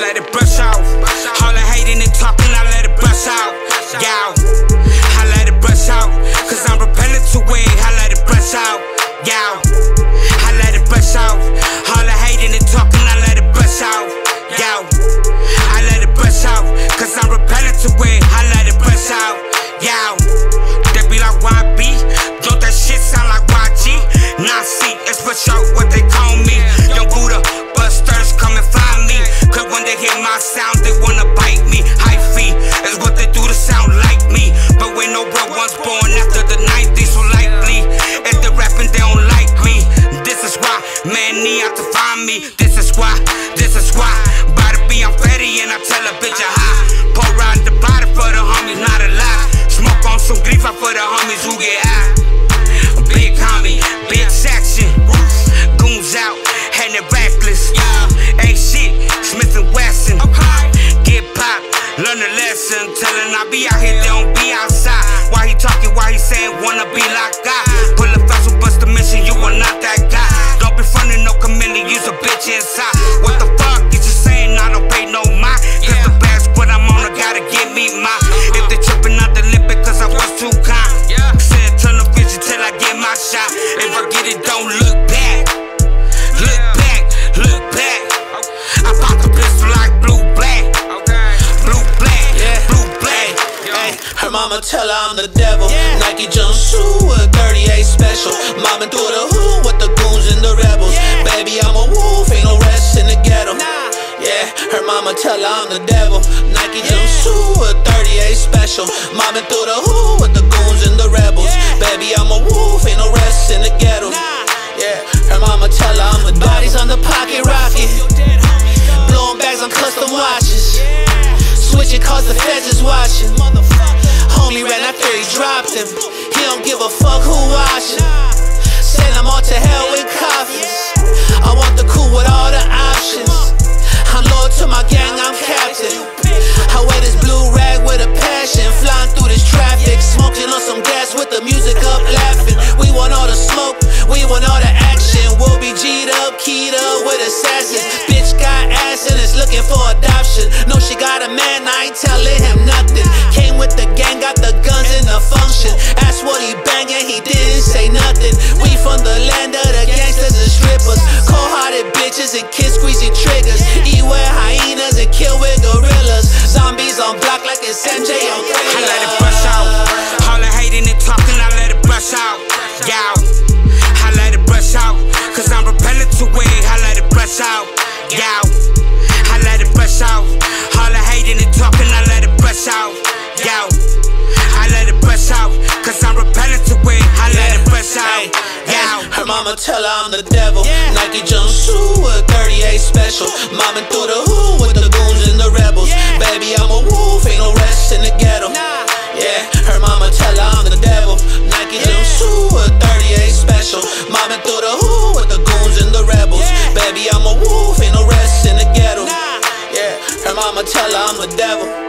let it brush off. All the hating and talking, I let it brush out. Sound, they wanna bite me. High fee is what they do to sound like me. But when no real ones born after the 90s, so likely. If they rapping, they don't like me. This is why, man, need out to find me. This is why, this is why. The be, I'm fatty and I tell a bitch a high. Pour out the body for the homies, not alive. Smoke on some grifa for the homies who get Get pop, learn a lesson. Tellin' I be out here, they don't be outside. Why he talking, why he saying wanna be like God? Pull a fast bust the mission, you are not that guy. Don't be frontin' no chameleon, use a bitch inside. What the fuck is you saying? I don't pay no mind. Cause the best what I'm on, I gotta give me mine. If they trippin' out the lip because I was too kind. Said tunnel vision till I get my shot. If I get it, don't look back. Her mama tell her I'm the devil. Nike jumpsuit with 38 special. Mama through the hood with the goons and the rebels. Baby, I'm a wolf, ain't no rest in the ghetto. Yeah, her mama tell her I'm the devil. Nike jumpsuit with 38 special. Mama through the hood with the goons and the rebels. Baby, I'm a wolf, ain't no rest in the ghetto. Yeah, her mama tell her I'm a bodies on the pocket rocket. Blowing bags on custom watches. Switching cause the feds is watching. Got a man, I ain't telling him nothing. Came with the gang, got the guns in the function. Asked what he banging, he didn't say nothing. We from the land of the gangsters and strippers. Cold hearted bitches and kids squeezing triggers. Eat with hyenas and kill with gorillas. Zombies on block like it's MJ on mama tell her I'm the devil. Nike jumpsuit with 38 special. Mama through the hood with the goons and the rebels. Baby, I'm a wolf, ain't no rest in the ghetto. Yeah, her mama tell her I'm the devil. Nike jumpsuit with 38 special. Mama through the hood with the goons and the rebels. Baby, I'm a wolf, ain't no rest in the ghetto. Yeah, her mama tell her I'm the devil.